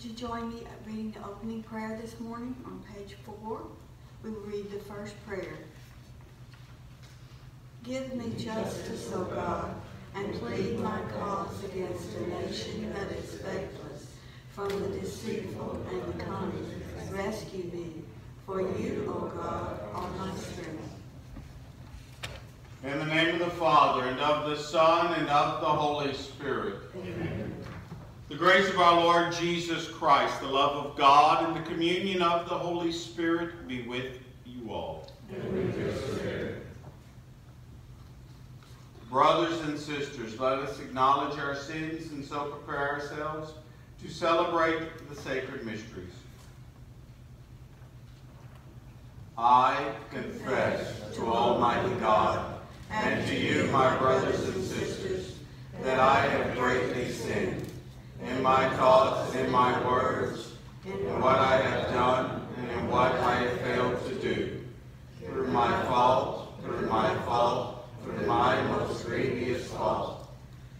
Would you join me at reading the opening prayer this morning on page four? We will read the first prayer. Give me justice, O God, and plead my cause against a nation that is faithless, from the deceitful and the cunning. Rescue me, for you, O God, are my strength. In the name of the Father, and of the Son, and of the Holy Spirit. Grace of our Lord Jesus Christ, the love of God, and the communion of the Holy Spirit be with you all. Brothers and sisters, let us acknowledge our sins and so prepare ourselves to celebrate the sacred mysteries. I confess to Almighty God and to you, my brothers and sisters, that I have greatly my thoughts and in my words, in what I have done and in what I have failed to do, through my fault, through my fault, through my most grievous fault.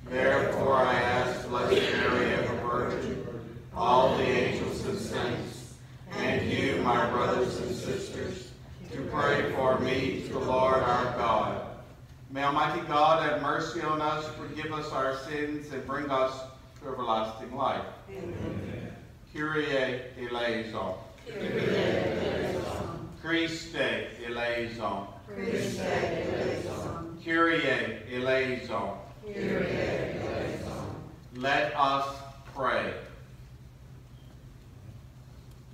Therefore I ask Blessed Mary, ever Virgin, all the angels and saints, and you, my brothers and sisters, to pray for me to the Lord our God. May Almighty God have mercy on us, forgive us our sins, and bring us to everlasting life. Amen. Kyrie eleison. Christe eleison. Kyrie eleison. Let us pray.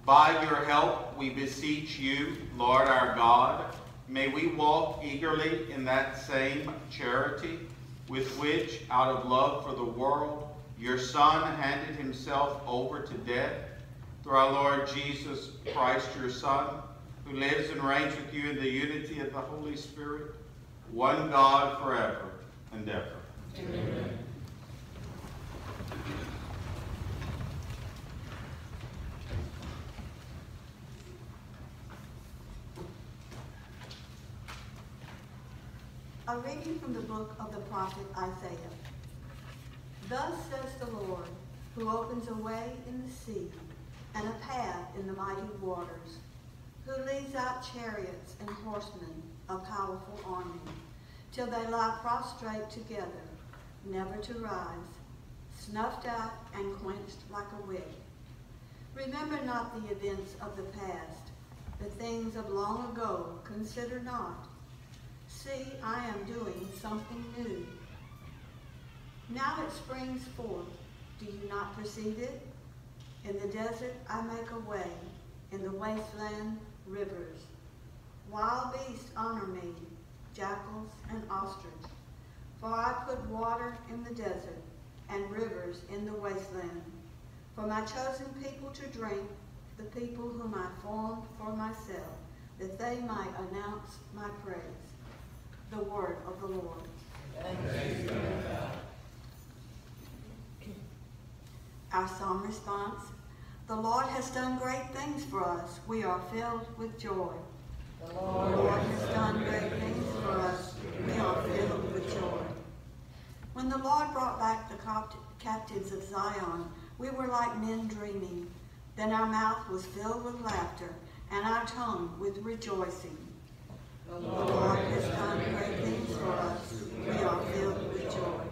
By your help, we beseech you, Lord our God, may we walk eagerly in that same charity with which, out of love for the world, your Son handed himself over to death through our Lord Jesus Christ, your Son, who lives and reigns with you in the unity of the Holy Spirit, one God forever and ever. Amen. A reading from the book of the prophet Isaiah. Thus says the Lord, who opens a way in the sea and a path in the mighty waters, who leads out chariots and horsemen, a powerful army, till they lie prostrate together, never to rise, snuffed out and quenched like a wick. Remember not the events of the past, the things of long ago consider not. See, I am doing something new. Now it springs forth. Do you not perceive it? In the desert I make a way, in the wasteland rivers. Wild beasts honor me, jackals and ostrich. For I put water in the desert and rivers in the wasteland. For my chosen people to drink, the people whom I formed for myself, that they might announce my praise. The word of the Lord. Our psalm response, the Lord has done great things for us. We are filled with joy. The Lord has done great things for us. We are filled with joy. When the Lord brought back the captives of Zion, we were like men dreaming. Then our mouth was filled with laughter, and our tongue with rejoicing. The Lord has done great things for us. We are filled with joy.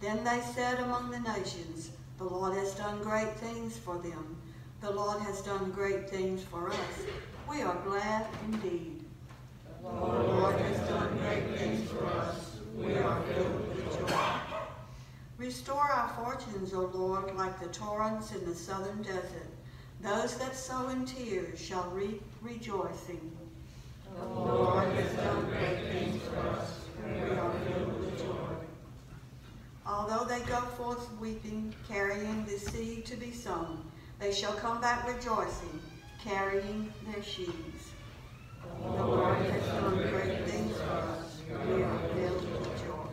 Then they said among the nations, The Lord has done great things for them. The Lord has done great things for us. We are glad indeed. The Lord has done great things for us. We are filled with joy. Restore our fortunes, O Lord, like the torrents in the southern desert. Those that sow in tears shall reap rejoicing. The Lord has done great things for us, we are filled with joy. Although they go forth weeping, carrying the seed to be sown, they shall come back rejoicing, carrying their sheaves. The Lord has done great things for us, we are filled with joy.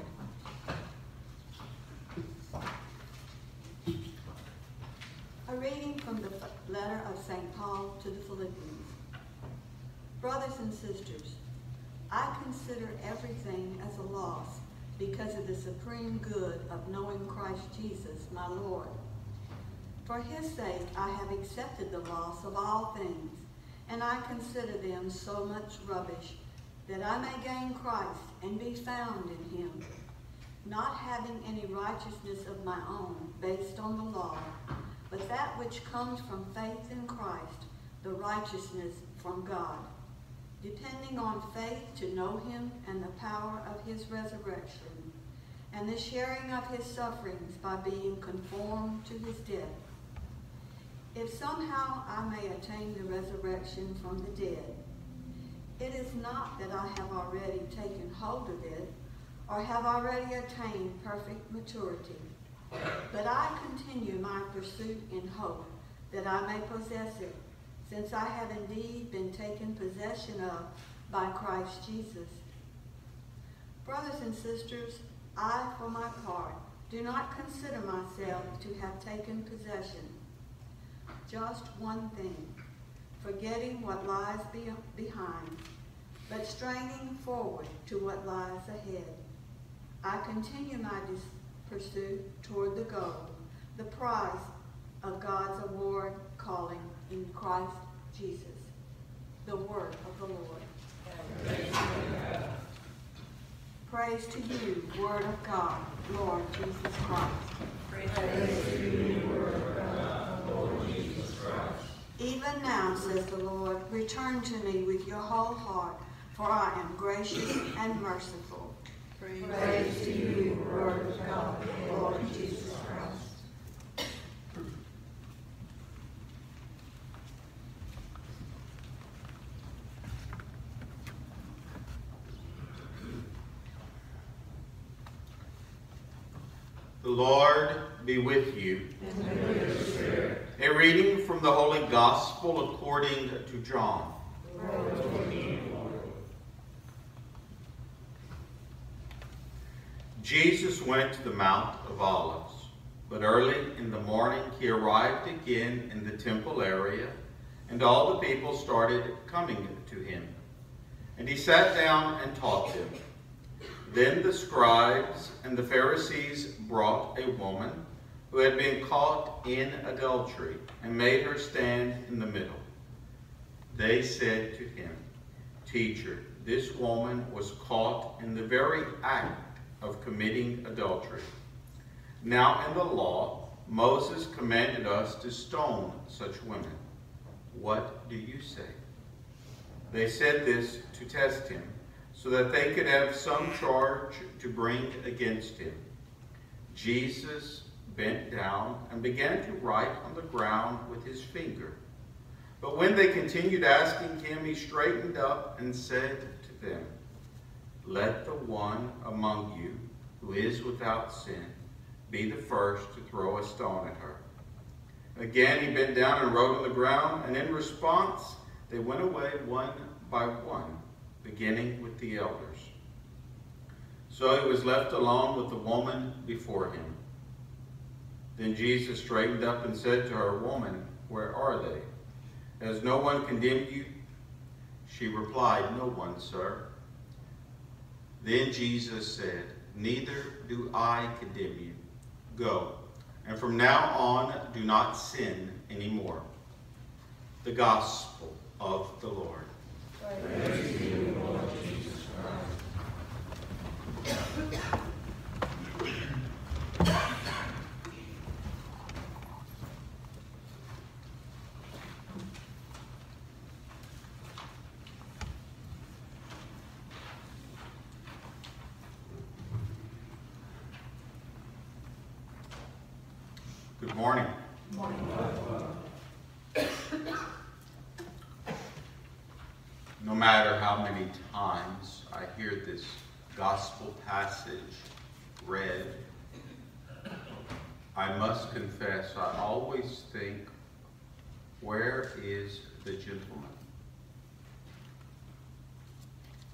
A reading from the letter of St. Paul to the Philippians. Brothers and sisters, I consider everything as a loss because of the supreme good of knowing Christ Jesus, my Lord. For his sake I have accepted the loss of all things, and I consider them so much rubbish, that I may gain Christ and be found in him, not having any righteousness of my own based on the law, but that which comes from faith in Christ, the righteousness from God, depending on faith to know him and the power of his resurrection, and the sharing of his sufferings by being conformed to his death. If somehow I may attain the resurrection from the dead, it is not that I have already taken hold of it or have already attained perfect maturity, but I continue my pursuit in hope that I may possess it, since I have indeed been taken possession of by Christ Jesus. Brothers and sisters, I, for my part, do not consider myself to have taken possession just one thing, forgetting what lies be behind, but straining forward to what lies ahead. I continue my pursuit toward the goal, the prize of God's award calling in Christ Jesus. The word of the Lord. Praise to you, word of God, Lord Jesus Christ. Praise, to you, word of God, Lord Jesus even now, says the Lord, return to me with your whole heart, for I am gracious and merciful. Praise, Praise to you, Word of God, Lord Jesus Christ. The Lord be with you. With. A reading from the Holy Gospel according to John. Jesus went to the Mount of Olives, but early in the morning he arrived again in the temple area, and all the people started coming to him. And he sat down and taught them. Then the scribes and the Pharisees brought a woman who had been caught in adultery and made her stand in the middle. They said to him, Teacher, this woman was caught in the very act of committing adultery. Now in the law, Moses commanded us to stone such women. What do you say? They said this to test him, so that they could have some charge to bring against him. Jesus bent down and began to write on the ground with his finger. But when they continued asking him, he straightened up and said to them, Let the one among you who is without sin be the first to throw a stone at her. Again he bent down and wrote on the ground, and in response they went away one by one, beginning with the elders. So he was left alone with the woman before him. Then Jesus straightened up and said to her, Woman, where are they? Has no one condemned you? She replied, No one, sir. Then Jesus said, Neither do I condemn you. Go, and from now on do not sin anymore. The Gospel of the Lord. Praise you, Lord Jesus Christ. Good morning. morning. No matter how many times I hear this gospel passage read, I must confess I always think, where is the gentleman?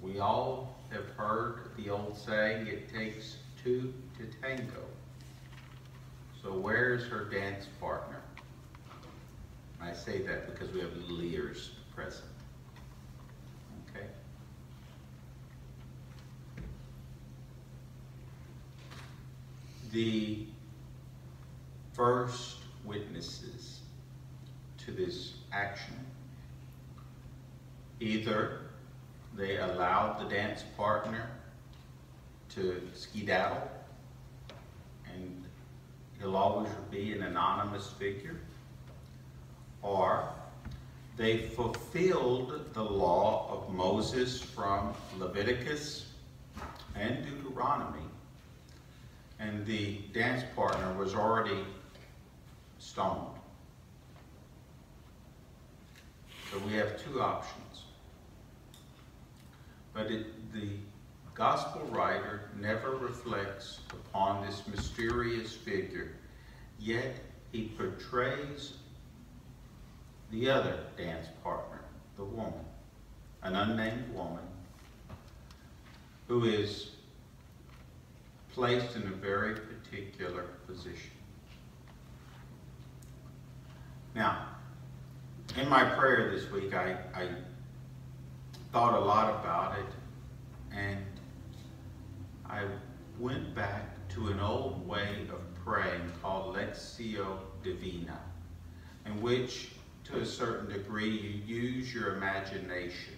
We all have heard the old saying, it takes two to tango. So where's her dance partner? I say that because we have little ears present. Okay? The first witnesses to this action. Either they allowed the dance partner to skedaddle and he'll always be an anonymous figure, or they fulfilled the law of Moses from Leviticus and Deuteronomy, and the dance partner was already stoned. So we have two options. But it, the gospel writer never reflects upon this mysterious figure, yet he portrays the other dance partner, the woman, an unnamed woman, who is placed in a very particular position. Now, in my prayer this week, I, I thought a lot about it, and I went back to an old way of praying called Lectio Divina, in which, to a certain degree, you use your imagination.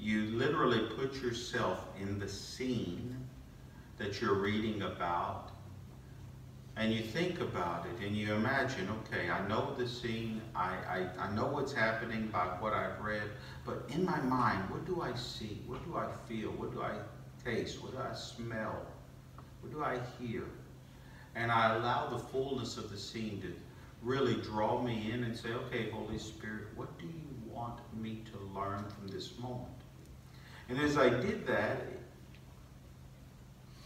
You literally put yourself in the scene that you're reading about, and you think about it, and you imagine, okay, I know the scene, I, I, I know what's happening by what I've read, but in my mind, what do I see? What do I feel? What do I taste? What do I smell? What do I hear? And I allow the fullness of the scene to really draw me in and say, okay, Holy Spirit, what do you want me to learn from this moment? And as I did that,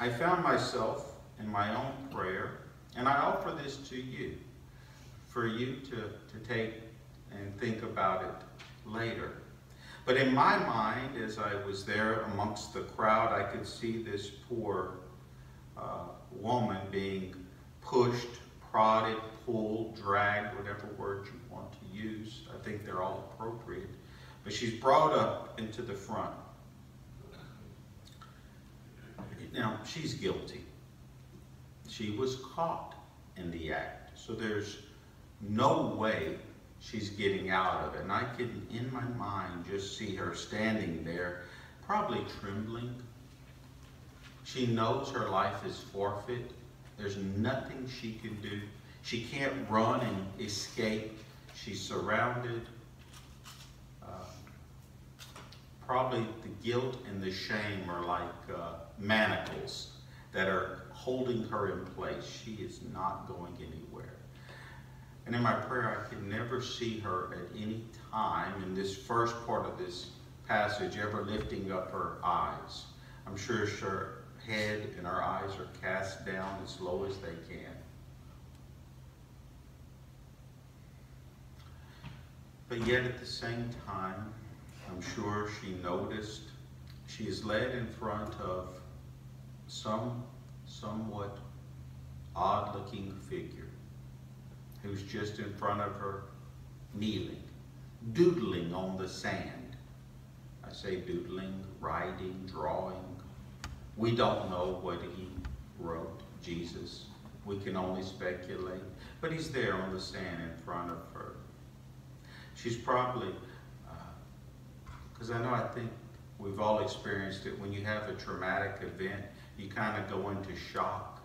I found myself in my own prayer, and I offer this to you, for you to, to take and think about it later. But in my mind, as I was there amongst the crowd, I could see this poor uh, woman being pushed, prodded, pulled, dragged, whatever word you want to use. I think they're all appropriate. But she's brought up into the front. Now, she's guilty. She was caught in the act. So there's no way she's getting out of it. And I can, in my mind, just see her standing there, probably trembling. She knows her life is forfeit. There's nothing she can do. She can't run and escape. She's surrounded. Uh, probably the guilt and the shame are like uh, manacles that are holding her in place. She is not going anywhere. And in my prayer, I can never see her at any time in this first part of this passage ever lifting up her eyes. I'm sure her head and her eyes are cast down as low as they can. But yet at the same time, I'm sure she noticed she is led in front of some somewhat odd-looking figure who's just in front of her, kneeling, doodling on the sand. I say doodling, writing, drawing. We don't know what he wrote, Jesus. We can only speculate. But he's there on the sand in front of her. She's probably, because uh, I know I think we've all experienced it, when you have a traumatic event, you kind of go into shock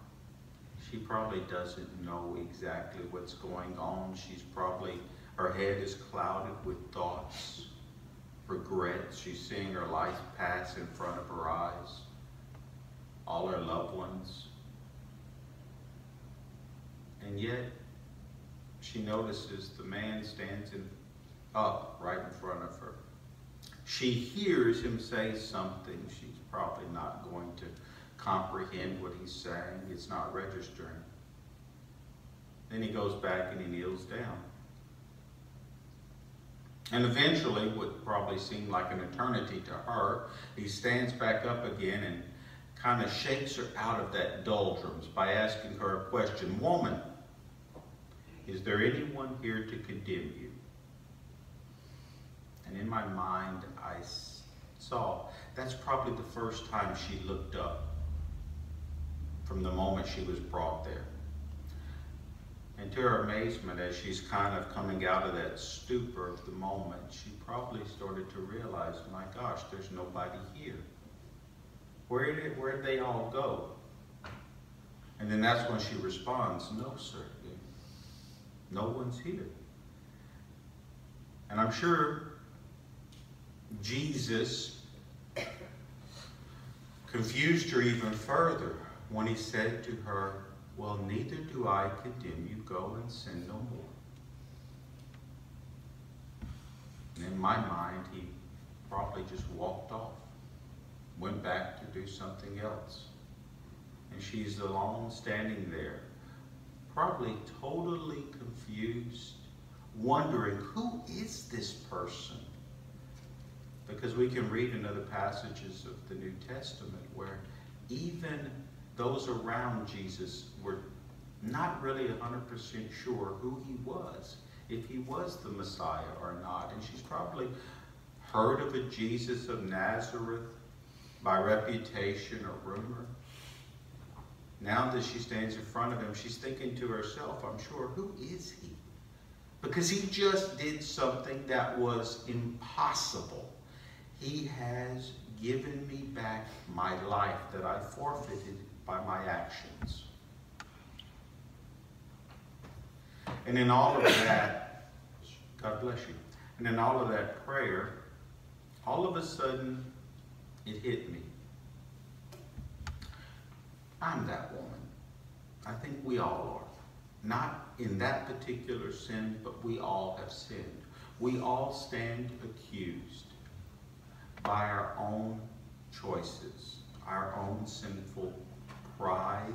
she probably doesn't know exactly what's going on. She's probably, her head is clouded with thoughts, regrets. She's seeing her life pass in front of her eyes, all her loved ones. And yet, she notices the man stands in, up right in front of her. She hears him say something she's probably not going to comprehend what he's saying. It's not registering. Then he goes back and he kneels down. And eventually, what probably seemed like an eternity to her, he stands back up again and kind of shakes her out of that doldrums by asking her a question. Woman, is there anyone here to condemn you? And in my mind, I saw that's probably the first time she looked up from the moment she was brought there. And to her amazement, as she's kind of coming out of that stupor of the moment, she probably started to realize, my gosh, there's nobody here. Where did where'd they all go? And then that's when she responds, No, sir. No one's here. And I'm sure Jesus confused her even further when he said to her, Well, neither do I condemn you. Go and sin no more. And in my mind, he probably just walked off, went back to do something else. And she's alone standing there, probably totally confused, wondering, Who is this person? Because we can read in other passages of the New Testament where even those around Jesus were not really 100% sure who he was, if he was the Messiah or not. And she's probably heard of a Jesus of Nazareth by reputation or rumor. Now that she stands in front of him, she's thinking to herself, I'm sure, who is he? Because he just did something that was impossible. He has given me back my life that I forfeited by my actions. And in all of that, God bless you. And in all of that prayer, all of a sudden, it hit me. I'm that woman. I think we all are. Not in that particular sin, but we all have sinned. We all stand accused by our own choices, our own sinful pride.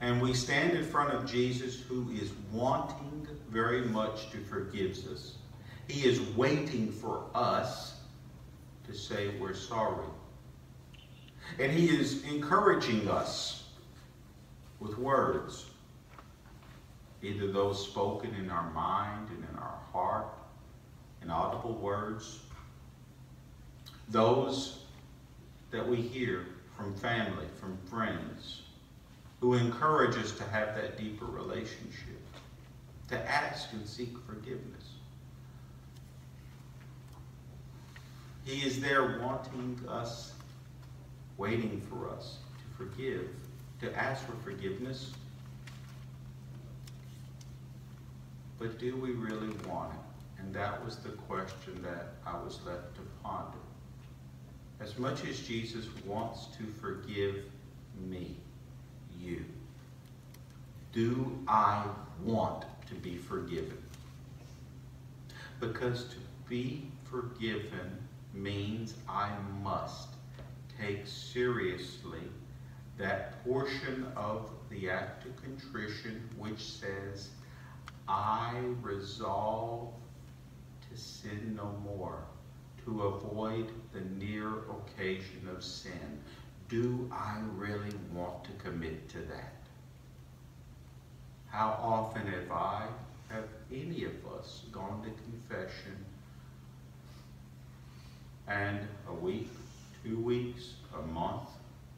And we stand in front of Jesus who is wanting very much to forgive us. He is waiting for us to say we're sorry. And he is encouraging us with words, either those spoken in our mind and in our heart, in audible words, those that we hear from family, from friends, who encourage us to have that deeper relationship, to ask and seek forgiveness. He is there wanting us, waiting for us to forgive, to ask for forgiveness. But do we really want it? And that was the question that I was left to ponder. As much as Jesus wants to forgive me, you, do I want to be forgiven? Because to be forgiven means I must take seriously that portion of the act of contrition which says, I resolve to sin no more to avoid the near occasion of sin. Do I really want to commit to that? How often have I, have any of us gone to confession and a week, two weeks, a month,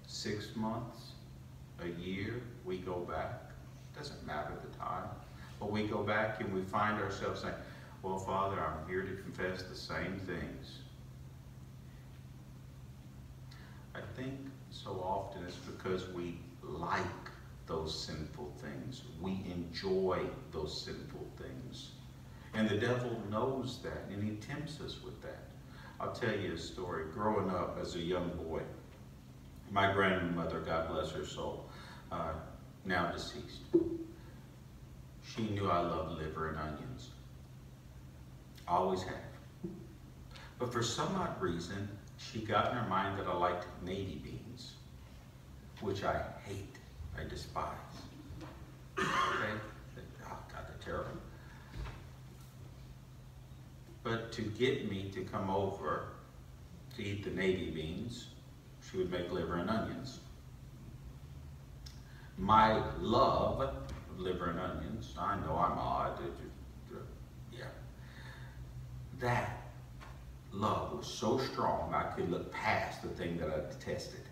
six months, a year, we go back. Doesn't matter the time. But we go back and we find ourselves saying, well, Father, I'm here to confess the same things. I think so often it's because we like those sinful things. We enjoy those sinful things. And the devil knows that, and he tempts us with that. I'll tell you a story. Growing up as a young boy, my grandmother, God bless her soul, uh, now deceased, she knew I loved liver and onions. Always have. But for some odd reason, she got in her mind that I liked navy beans, which I hate, I despise. Okay? Oh, God, they're terrible. But to get me to come over to eat the navy beans, she would make liver and onions. My love of liver and onions, I know I'm odd. That love was so strong I could look past the thing that I detested.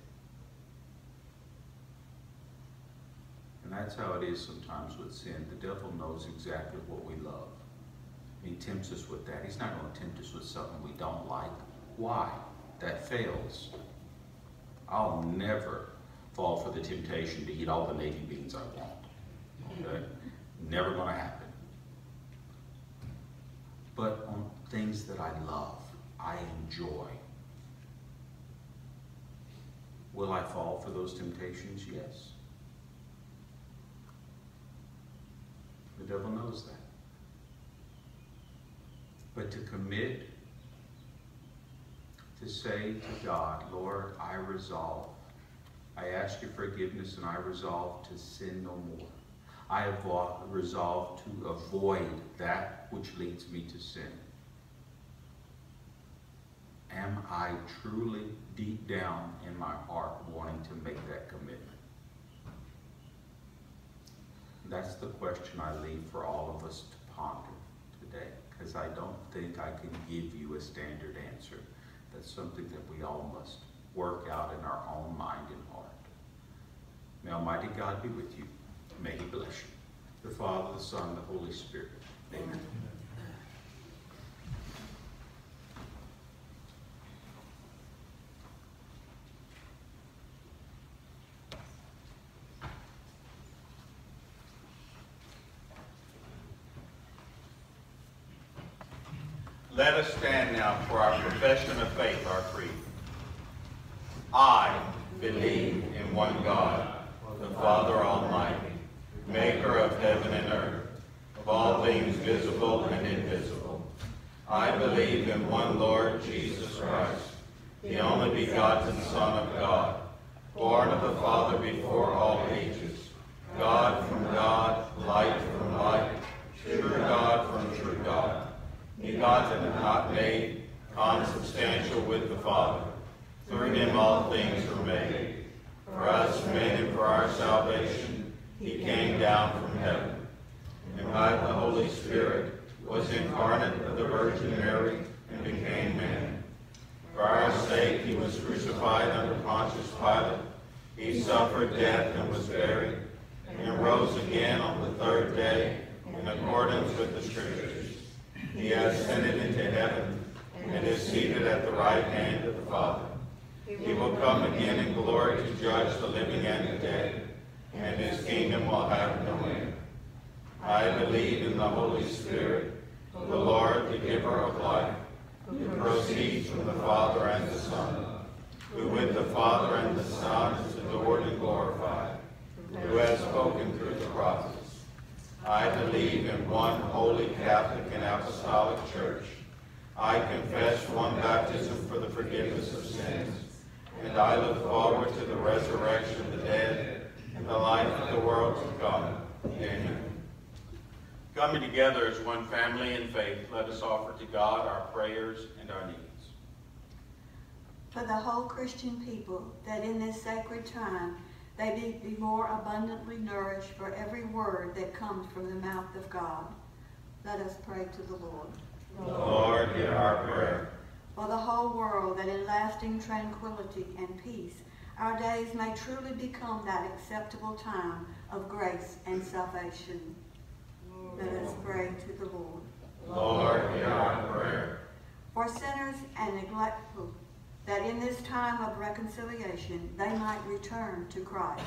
And that's how it is sometimes with sin. The devil knows exactly what we love. He tempts us with that. He's not going to tempt us with something we don't like. Why? That fails. I'll never fall for the temptation to eat all the navy beans I want. Okay? Never going to happen. But on things that I love, I enjoy. Will I fall for those temptations? Yes. The devil knows that. But to commit, to say to God, Lord, I resolve. I ask your forgiveness and I resolve to sin no more. I have resolved to avoid that which leads me to sin. Am I truly deep down in my heart wanting to make that commitment? That's the question I leave for all of us to ponder today, because I don't think I can give you a standard answer. That's something that we all must work out in our own mind and heart. May Almighty God be with you. May He bless you. The Father, the Son, the Holy Spirit. Amen. Let us stand now for our profession of faith, our creed. I believe in one God, the Father Almighty, maker of heaven and earth, of all things visible and invisible. I believe in one Lord Jesus Christ, the only begotten Son of God, born of the Father before all ages, God from God, light true God from true God begotten and not made, consubstantial with the Father. Through him all things were made. For us men and for our salvation, he came down from heaven. And by the Holy Spirit was incarnate of the Virgin Mary and became man. For our sake he was crucified under Pontius Pilate. He suffered death and was buried, and rose again on the third day in accordance with the Scriptures. He has ascended into heaven and is seated at the right hand of the Father. He will come again in glory to judge the living and the dead, and his kingdom will have no end. I believe in the Holy Spirit, the Lord, the giver of life, who proceeds from the Father and the Son, who with the Father and the Son is adored and glorified, who has spoken through the prophets. I believe in one holy Catholic and Apostolic Church. I confess one baptism for the forgiveness of sins, and I look forward to the resurrection of the dead and the life of the world to come. Amen. Coming together as one family in faith, let us offer to God our prayers and our needs. For the whole Christian people, that in this sacred time they may be more abundantly nourished for every word that comes from the mouth of God. Let us pray to the Lord. Lord, hear our prayer. For the whole world, that in lasting tranquility and peace, our days may truly become that acceptable time of grace and salvation. Let us pray to the Lord. Lord, hear our prayer. For sinners and neglectful that in this time of reconciliation they might return to Christ.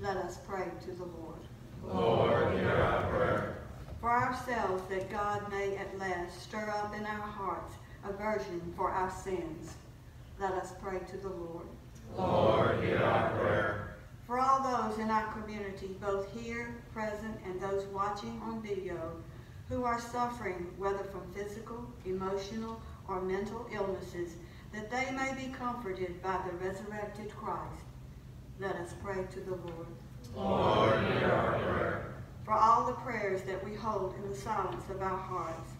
Let us pray to the Lord. Lord, hear our prayer. For ourselves, that God may at last stir up in our hearts aversion for our sins. Let us pray to the Lord. Lord, hear our prayer. For all those in our community, both here, present, and those watching on video, who are suffering whether from physical, emotional, or mental illnesses, that they may be comforted by the resurrected Christ. Let us pray to the Lord. Lord, hear our prayer. For all the prayers that we hold in the silence of our hearts.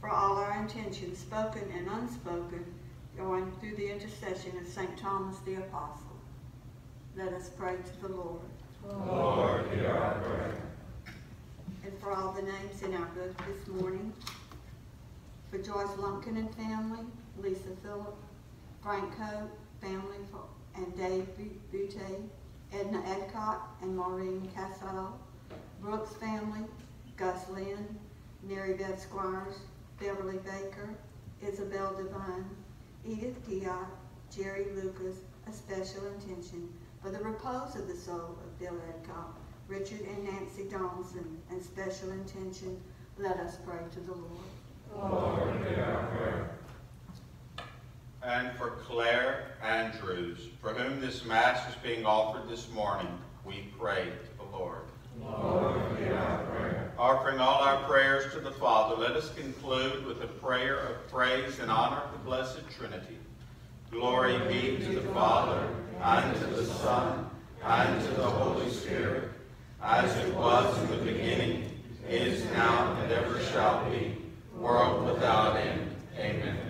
For all our intentions, spoken and unspoken, going through the intercession of St. Thomas the Apostle. Let us pray to the Lord. Lord, hear our prayer. And for all the names in our book this morning, for Joyce Lumpkin and family, Lisa Phillip, Frank Coe, family, and Dave Butte, Edna Edcott and Maureen Casal, Brooks family, Gus Lynn, Mary Beth Squires, Beverly Baker, Isabel Devine, Edith Diot, Jerry Lucas, a special intention for the repose of the soul of Bill Edcott, Richard and Nancy Donaldson, and special intention, let us pray to the Lord. And for Claire Andrews, for whom this Mass is being offered this morning, we pray to the Lord. Offering all our prayers to the Father, let us conclude with a prayer of praise and honor of the Blessed Trinity. Glory be to the Father, and to the Son, and to the Holy Spirit, as it was in the beginning, is now, and ever shall be, world without end. Amen.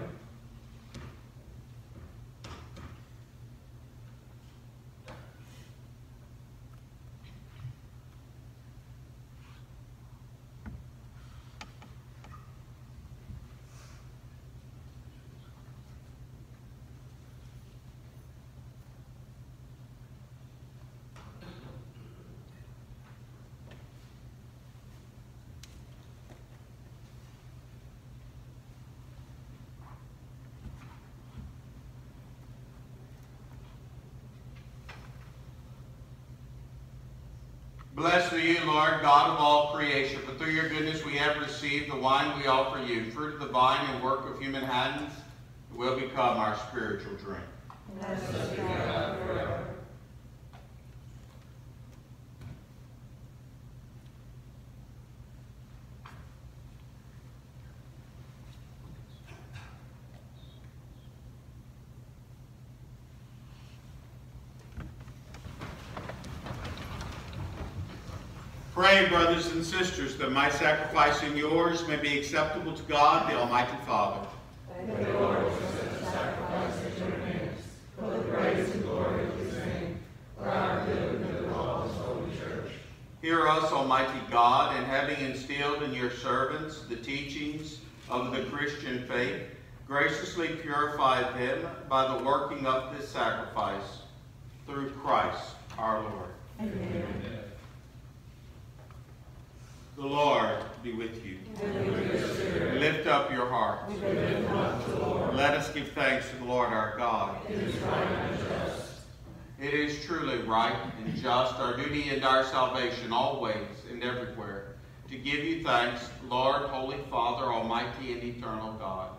are you, Lord, God of all creation, for through your goodness we have received the wine we offer you. Fruit of the vine and work of human hands, will become our spiritual drink. Pray, brothers and sisters, that my sacrifice and yours may be acceptable to God, the Almighty Father. Hear us, Almighty God, and having instilled in your servants the teachings of the Christian faith, graciously purify them by the working of this sacrifice through Christ our Lord. The The Lord be with you. Lift up your hearts. Let us give thanks to the Lord our God. It is truly right and just, our duty and our salvation, always and everywhere, to give you thanks, Lord, Holy Father, Almighty and eternal God.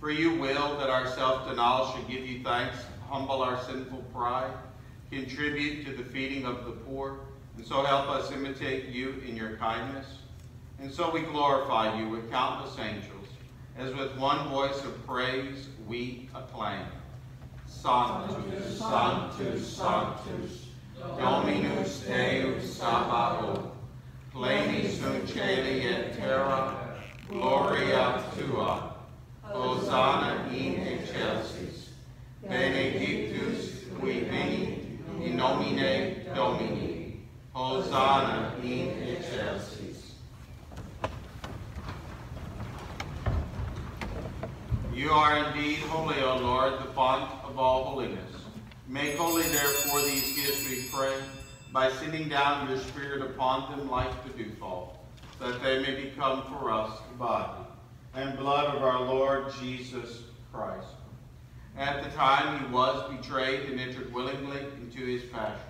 For you will that our self-denial should give you thanks, humble our sinful pride, contribute to the feeding of the poor, and so help us imitate you in your kindness. And so we glorify you with countless angels, as with one voice of praise we acclaim. Sanctus, Sanctus, Sanctus, Dominus Deus Sabaoth, pleni sunt celi et terra, gloria tua, Hosanna in excelsis, benedictus qui venit in nomine Domini, Hosanna in excelsis. You are indeed holy, O Lord, the font of all holiness. Make holy, therefore, these gifts, we pray, by sending down your Spirit upon them like the dewfall, that they may become for us the body and blood of our Lord Jesus Christ. At the time he was betrayed and entered willingly into his passion,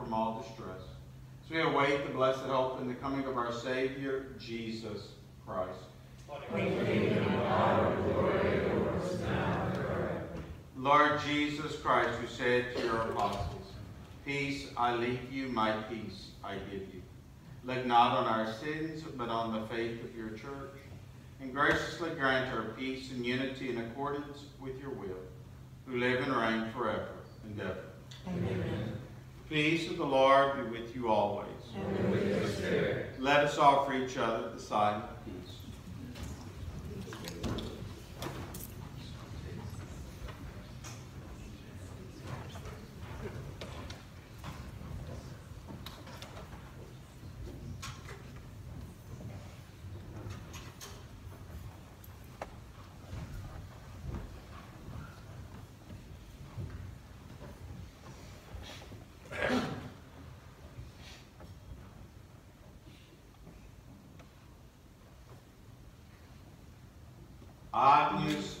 from all distress As we await the blessed hope and the coming of our Savior, Jesus Christ. Lord Jesus Christ, who said to your apostles, Peace I leave you, my peace I give you. Look not on our sins, but on the faith of your church, and graciously grant her peace and unity in accordance with your will, who live and reign forever and ever. Amen. Peace of the Lord be with you always. And with your spirit. Let us offer each other the sign of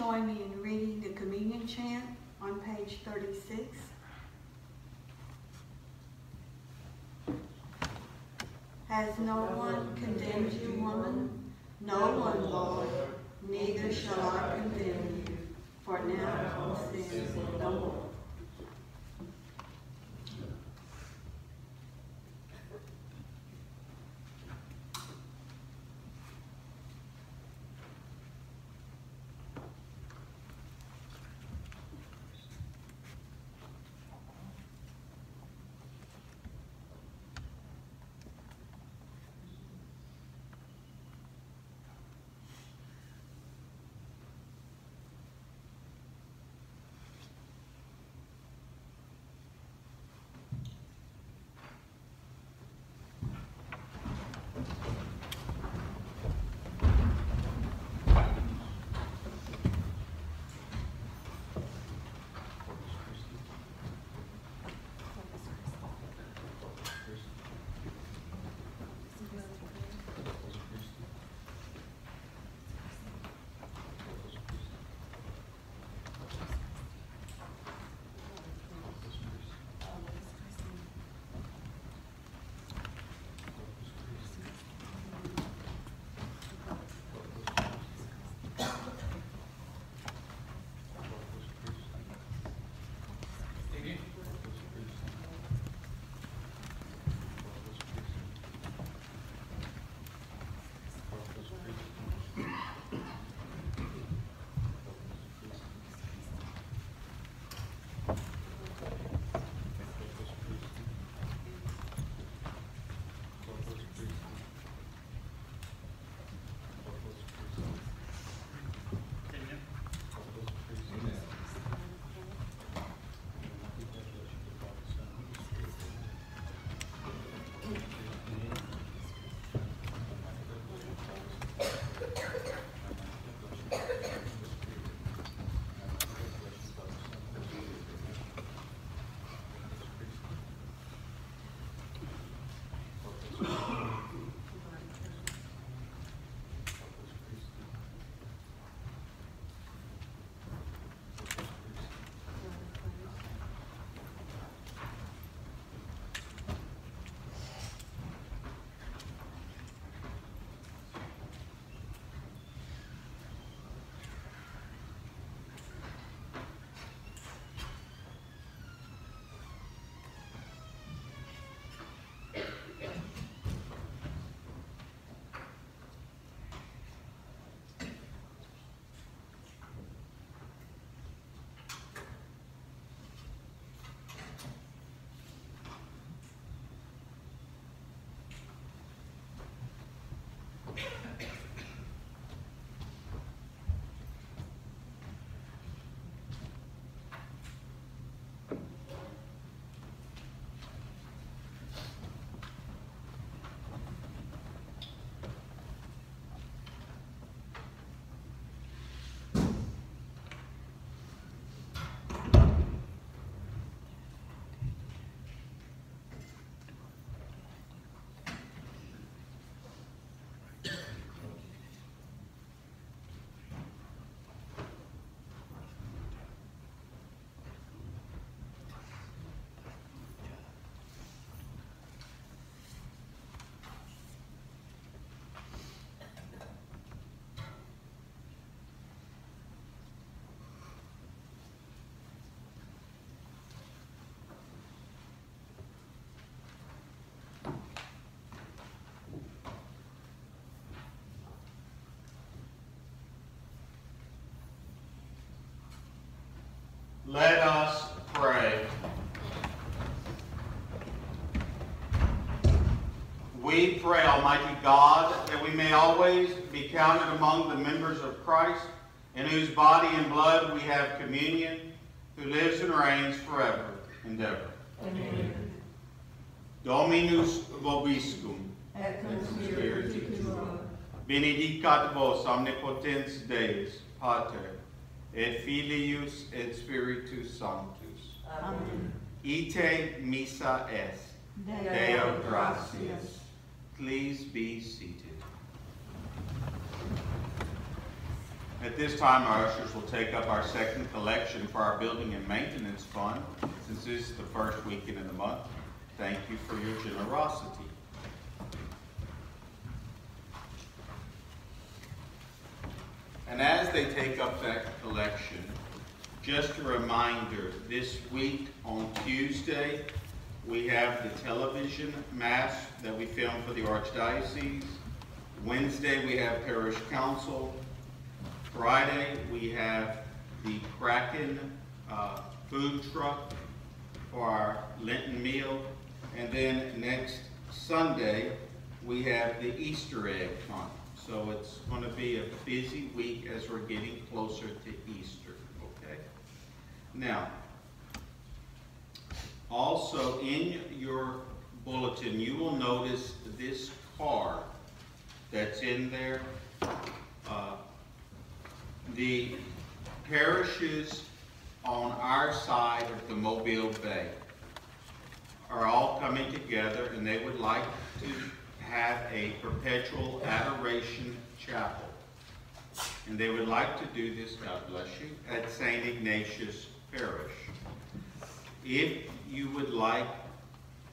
join me in reading the communion chant on page 36. Has no one condemned you, woman? No one, Lord, neither shall I condemn you. For now you sin no more. We pray, Almighty God, that we may always be counted among the members of Christ, in whose body and blood we have communion, who lives and reigns forever and ever. Amen. Dominus vobiscum, Et cum spiritu tuo. benedicat vos omnipotens Deus, Pater, et Filius et Spiritus Sanctus. Amen. Ite missa est. Deo gratias. Please be seated. At this time, our ushers will take up our second collection for our building and maintenance fund, since this is the first weekend of the month. Thank you for your generosity. And as they take up that collection, just a reminder, this week on Tuesday, we have the television mass that we film for the Archdiocese. Wednesday, we have Parish Council. Friday, we have the Kraken uh, food truck for our Lenten meal. And then next Sunday, we have the Easter egg hunt. So it's going to be a busy week as we're getting closer to Easter, okay? Now, also in your bulletin, you will notice this card that's in there. Uh, The parishes on our side of the Mobile Bay are all coming together and they would like to have a perpetual adoration chapel. And they would like to do this, God bless you, at St. Ignatius Parish. If you would like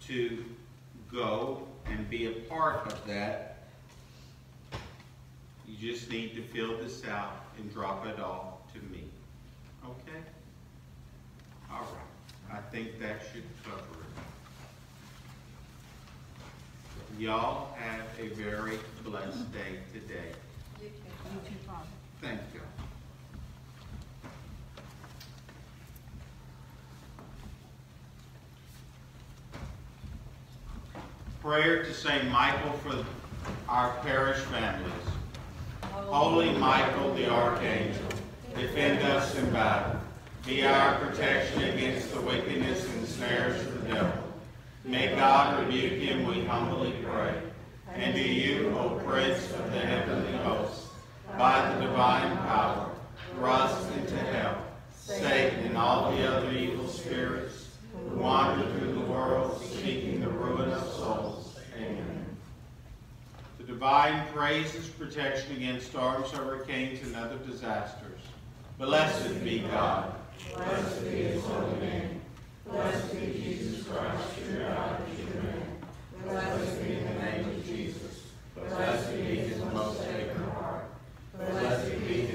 to go and be a part of that, you just need to fill this out and drop it off to me. Okay? All right. I think that should cover it. Y'all have a very blessed day today. You too, Father. Thank you. Prayer to Saint Michael for our parish families. Holy Michael the Archangel, defend us in battle. Be our protection against the wickedness and snares of the devil. May God rebuke him, we humbly pray. And to you, O Prince of the heavenly hosts, by the divine power, thrust into hell Satan and all the other evil spirits who wander through the world seeking the ruin of. Divine praises protection against storms, hurricanes, and other disasters. Blessed be God. Blessed be his holy name. Blessed be Jesus Christ, your God, your man. Blessed be the name of Jesus. Blessed be his most sacred heart. Blessed be